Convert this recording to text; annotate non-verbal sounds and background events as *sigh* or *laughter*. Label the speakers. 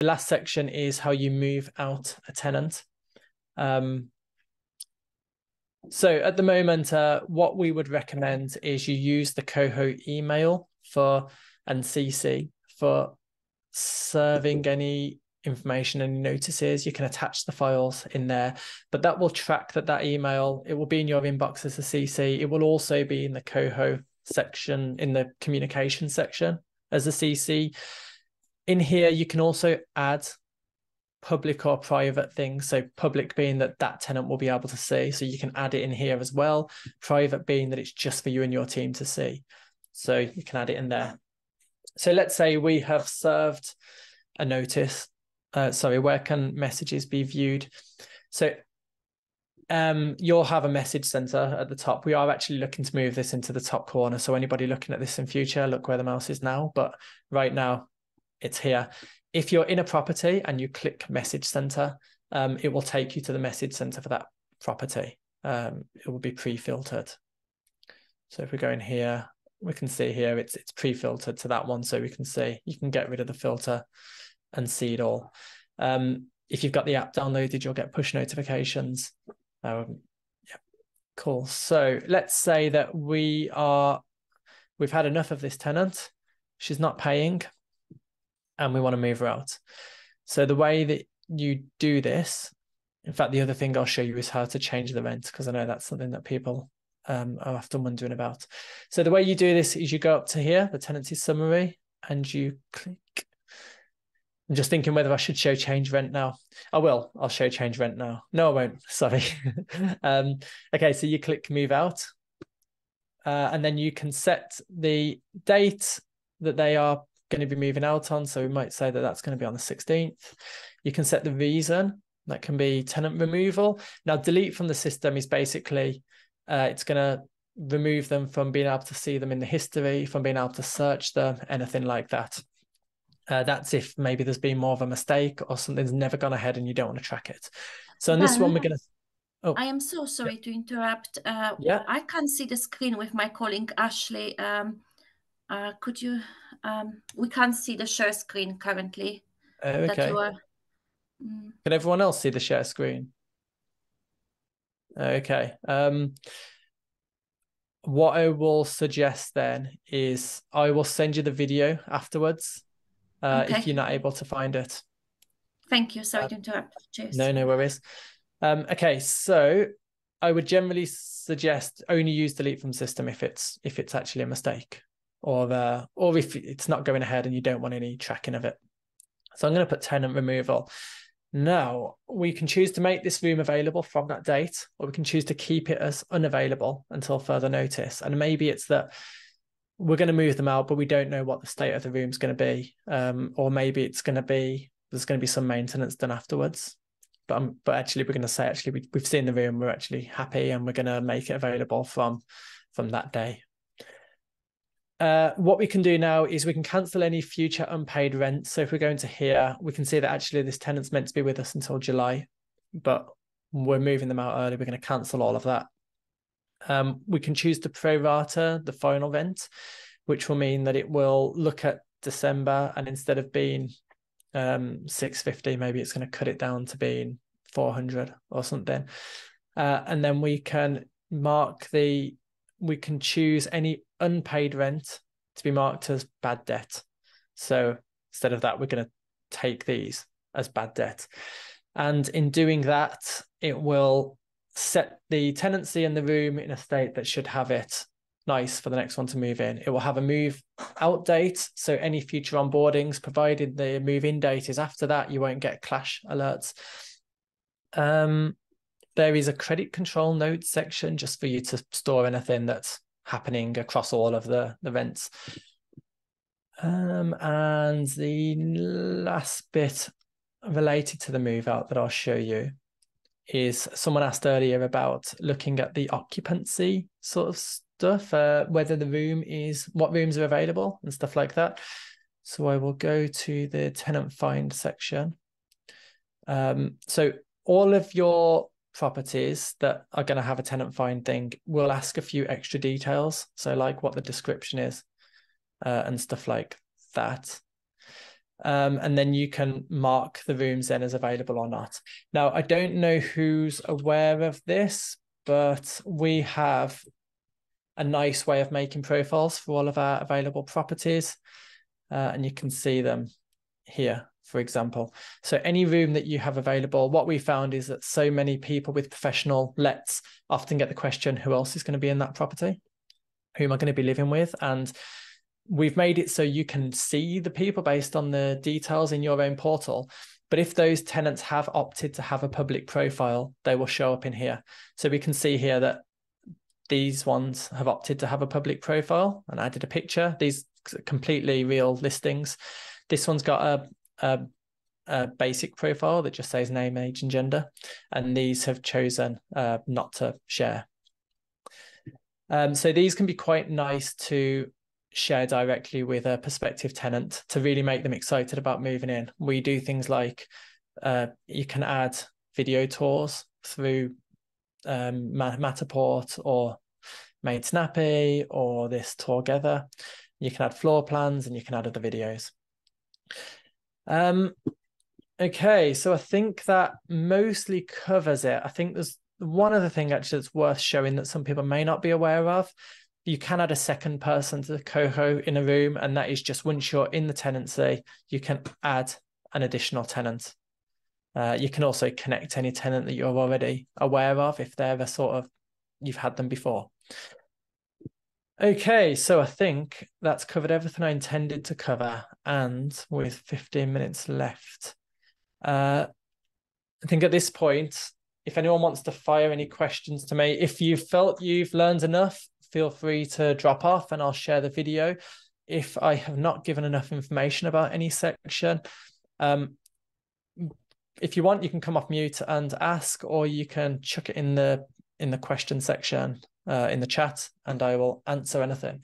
Speaker 1: the last section is how you move out a tenant. Um, so at the moment, uh, what we would recommend is you use the Coho email for and CC for serving any information and notices. You can attach the files in there, but that will track that that email. It will be in your inbox as a CC. It will also be in the Coho section in the communication section as a CC. In here, you can also add public or private things. So public being that that tenant will be able to see. So you can add it in here as well. Private being that it's just for you and your team to see. So you can add it in there. So let's say we have served a notice. Uh, sorry, where can messages be viewed? So um, you'll have a message center at the top. We are actually looking to move this into the top corner. So anybody looking at this in future, look where the mouse is now. But right now, it's here. If you're in a property and you click message center, um, it will take you to the message center for that property. Um, it will be pre-filtered. So if we go in here, we can see here it's it's pre-filtered to that one, so we can see you can get rid of the filter and see it all. Um, if you've got the app downloaded, you'll get push notifications. Um, yeah, cool. So let's say that we are we've had enough of this tenant. She's not paying and we want to move her out. So the way that you do this, in fact, the other thing I'll show you is how to change the rent because I know that's something that people um, are often wondering about. So the way you do this is you go up to here, the tenancy summary, and you click. I'm just thinking whether I should show change rent now. I will. I'll show change rent now. No, I won't. *laughs* Sorry. *laughs* um, okay, so you click move out, uh, and then you can set the date that they are going to be moving out on. So we might say that that's going to be on the 16th. You can set the reason. That can be tenant removal. Now, delete from the system is basically uh, it's going to remove them from being able to see them in the history, from being able to search them, anything like that. Uh, that's if maybe there's been more of a mistake or something's never gone ahead and you don't want to track it. So in this one, we're going to.
Speaker 2: Oh. I am so sorry yeah. to interrupt. Uh, yeah. I can't see the screen with my colleague Ashley. Um, uh, could you? Um, we can't see the share screen currently.
Speaker 1: Uh, okay. Are... Mm. Can everyone else see the share screen? Okay. Um, what I will suggest then is I will send you the video afterwards uh, okay. if you're not able to find it.
Speaker 2: Thank you. Sorry uh, to interrupt.
Speaker 1: Cheers. No, no worries. Um, okay, so I would generally suggest only use delete from system if it's if it's actually a mistake or or if it's not going ahead and you don't want any tracking of it. So I'm going to put tenant removal. Now we can choose to make this room available from that date, or we can choose to keep it as unavailable until further notice. And maybe it's that we're going to move them out, but we don't know what the state of the room is going to be, um, or maybe it's going to be there's going to be some maintenance done afterwards. But um, but actually, we're going to say actually we, we've seen the room, we're actually happy, and we're going to make it available from from that day. Uh, what we can do now is we can cancel any future unpaid rent. So if we go into here, we can see that actually this tenant's meant to be with us until July, but we're moving them out early. We're going to cancel all of that. Um, we can choose to prorata the final rent, which will mean that it will look at December and instead of being um, 650, maybe it's going to cut it down to being 400 or something. Uh, and then we can mark the we can choose any unpaid rent to be marked as bad debt. So instead of that, we're going to take these as bad debt. And in doing that, it will set the tenancy in the room in a state that should have it nice for the next one to move in. It will have a move out date. So any future onboardings, provided the move in date is after that, you won't get clash alerts. Um, there is a credit control notes section just for you to store anything that's happening across all of the, events. Um, and the last bit related to the move out that I'll show you is someone asked earlier about looking at the occupancy sort of stuff, uh, whether the room is what rooms are available and stuff like that. So I will go to the tenant find section. Um, so all of your properties that are going to have a tenant find thing will ask a few extra details. So, like what the description is uh, and stuff like that. Um, and then you can mark the rooms then as available or not. Now, I don't know who's aware of this, but we have a nice way of making profiles for all of our available properties. Uh, and you can see them here, for example. So any room that you have available, what we found is that so many people with professional lets often get the question, who else is going to be in that property? Who am I going to be living with? And we've made it so you can see the people based on the details in your own portal. But if those tenants have opted to have a public profile, they will show up in here. So we can see here that these ones have opted to have a public profile and added a picture. These completely real listings. This one's got a, a, a basic profile that just says name, age, and gender. And these have chosen uh, not to share. Um, so these can be quite nice to share directly with a prospective tenant to really make them excited about moving in. We do things like uh, you can add video tours through um, Matterport or Made Snappy or this Tourgether. You can add floor plans and you can add other videos. Um, okay, so I think that mostly covers it. I think there's one other thing actually that's worth showing that some people may not be aware of. You can add a second person to the coho in a room, and that is just once you're in the tenancy, you can add an additional tenant. Uh, you can also connect any tenant that you're already aware of if they're a sort of you've had them before. Okay, so I think that's covered everything I intended to cover, and with 15 minutes left, uh, I think at this point, if anyone wants to fire any questions to me, if you felt you've learned enough, feel free to drop off and I'll share the video. If I have not given enough information about any section, um, if you want, you can come off mute and ask, or you can chuck it in the in the question section uh, in the chat, and I will answer anything.